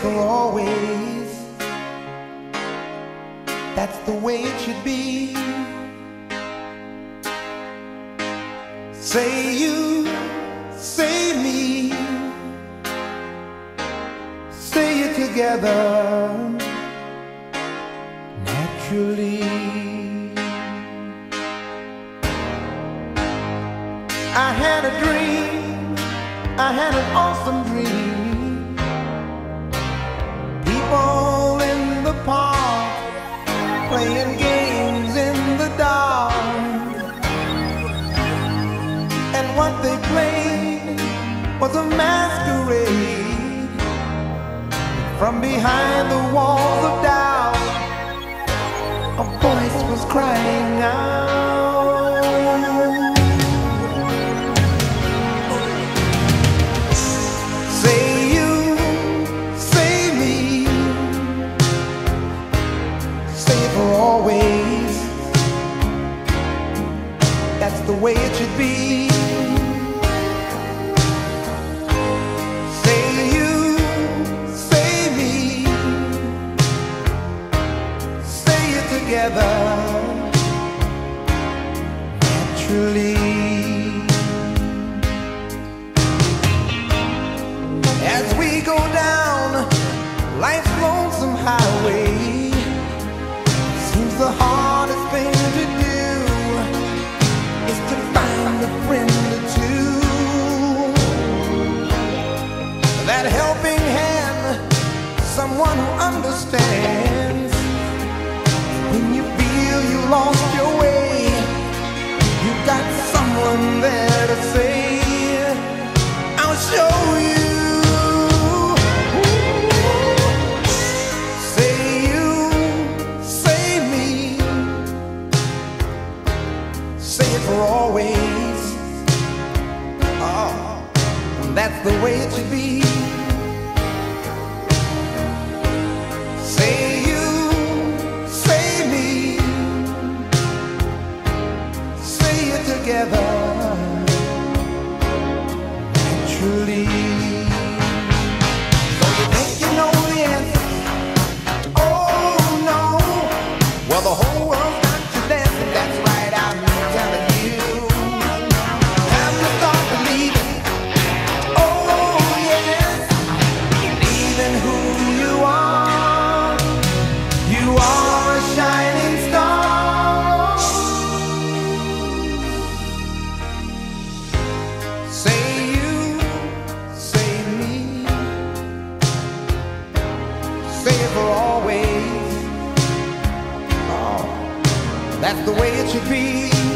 For always. That's the way it should be. Say you, say me, say it together naturally. I had a dream, I had an awesome dream. In the park playing games in the dark. And what they played was a masquerade. From behind the walls of doubt, a voice was crying out. Together naturally. Lost your way, you got someone there to say, I'll show you. Say you, me, for always. Oh, that's the way it should be. That's the way it should be.